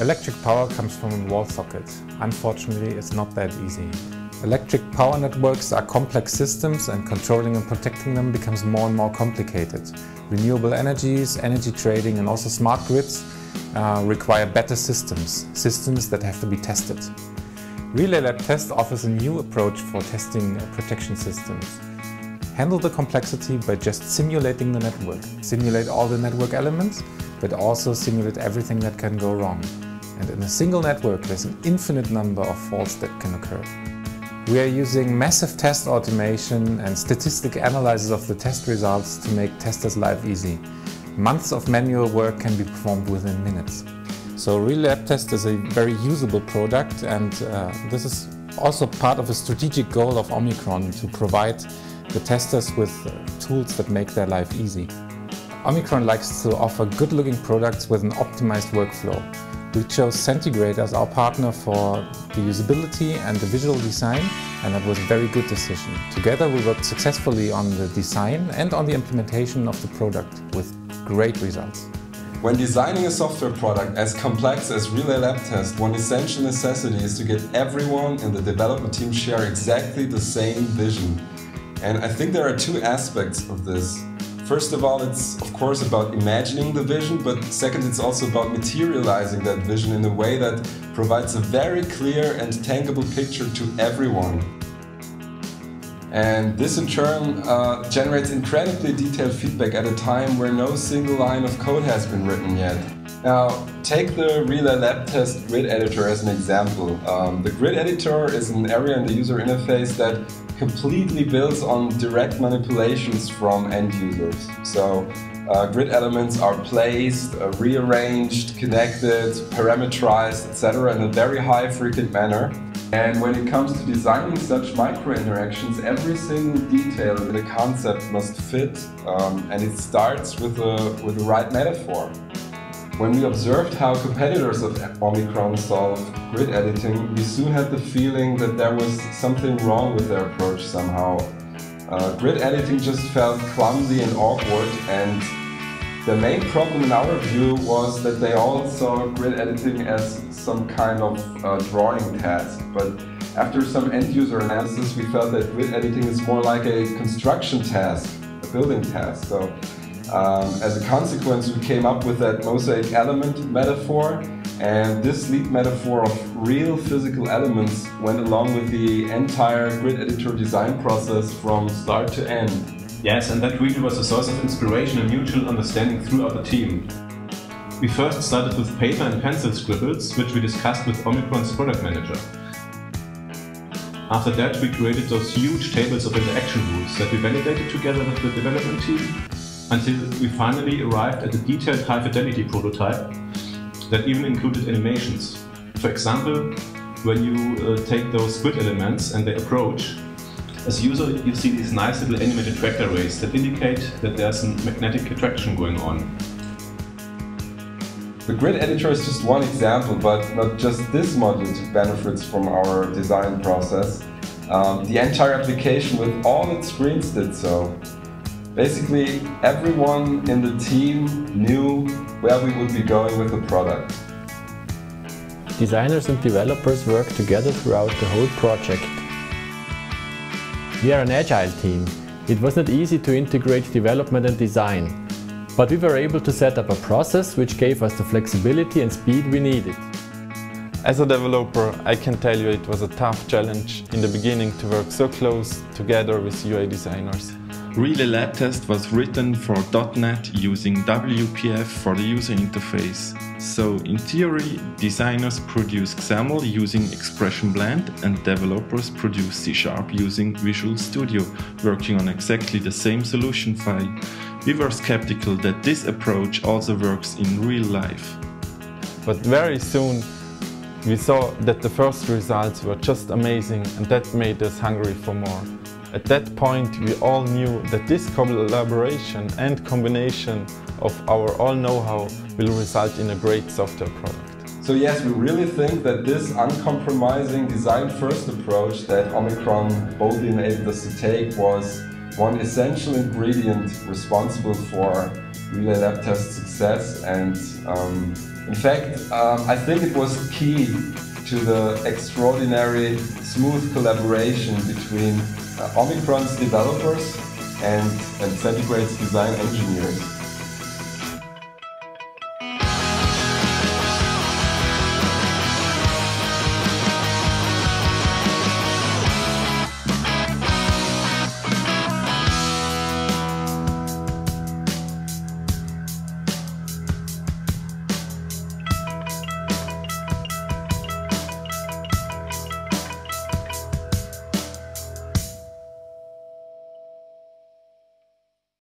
Electric power comes from a wall socket. Unfortunately, it's not that easy. Electric power networks are complex systems and controlling and protecting them becomes more and more complicated. Renewable energies, energy trading and also smart grids uh, require better systems, systems that have to be tested. Relay Lab Test offers a new approach for testing protection systems. Handle the complexity by just simulating the network. Simulate all the network elements, but also simulate everything that can go wrong. And in a single network, there's an infinite number of faults that can occur. We are using massive test automation and statistic analysis of the test results to make testers' life easy. Months of manual work can be performed within minutes. So Relay Lab Test is a very usable product and uh, this is also part of a strategic goal of Omicron to provide the testers with uh, tools that make their life easy. Omicron likes to offer good-looking products with an optimized workflow. We chose Centigrade as our partner for the usability and the visual design, and that was a very good decision. Together we worked successfully on the design and on the implementation of the product with great results. When designing a software product as complex as Relay Lab Test, one essential necessity is to get everyone in the development team share exactly the same vision. And I think there are two aspects of this. First of all, it's of course about imagining the vision, but second, it's also about materializing that vision in a way that provides a very clear and tangible picture to everyone. And this in turn uh, generates incredibly detailed feedback at a time where no single line of code has been written yet. Now, take the Relay Lab Test grid editor as an example. Um, the grid editor is an area in the user interface that completely builds on direct manipulations from end users. So uh, grid elements are placed, uh, rearranged, connected, parameterized, etc. in a very high frequent manner. And when it comes to designing such micro interactions, every single detail in the concept must fit, um, and it starts with, a, with the right metaphor. When we observed how competitors of Omicron solve grid editing, we soon had the feeling that there was something wrong with their approach somehow. Uh, grid editing just felt clumsy and awkward and the main problem in our view was that they all saw grid editing as some kind of uh, drawing task, but after some end-user analysis we felt that grid editing is more like a construction task, a building task. So um, as a consequence, we came up with that mosaic element metaphor, and this lead metaphor of real physical elements went along with the entire grid editor design process from start to end. Yes, and that really was a source of inspiration and mutual understanding throughout the team. We first started with paper and pencil scribbles, which we discussed with Omicron's product manager. After that, we created those huge tables of interaction rules that we validated together with the development team until we finally arrived at a detailed high fidelity prototype that even included animations. For example, when you uh, take those grid elements and they approach, as a user you see these nice little animated tractor rays that indicate that there's a magnetic attraction going on. The grid editor is just one example, but not just this module benefits from our design process. Um, the entire application with all its screens did so. Basically, everyone in the team knew where we would be going with the product. Designers and developers work together throughout the whole project. We are an agile team. It was not easy to integrate development and design, but we were able to set up a process which gave us the flexibility and speed we needed. As a developer, I can tell you it was a tough challenge in the beginning to work so close together with UI designers. Relay Lab Test was written for .NET using WPF for the user interface. So in theory, designers produce XAML using Expression Blend and developers produce C Sharp using Visual Studio, working on exactly the same solution file. We were skeptical that this approach also works in real life. But very soon we saw that the first results were just amazing and that made us hungry for more. At that point, we all knew that this collaboration and combination of our all know-how will result in a great software product. So yes, we really think that this uncompromising design-first approach that Omicron boldly enabled us to take was one essential ingredient responsible for Relay Lab Test success and um, In fact, um, I think it was key to the extraordinary smooth collaboration between uh, Omicron's developers and, and Centigrade's design engineers.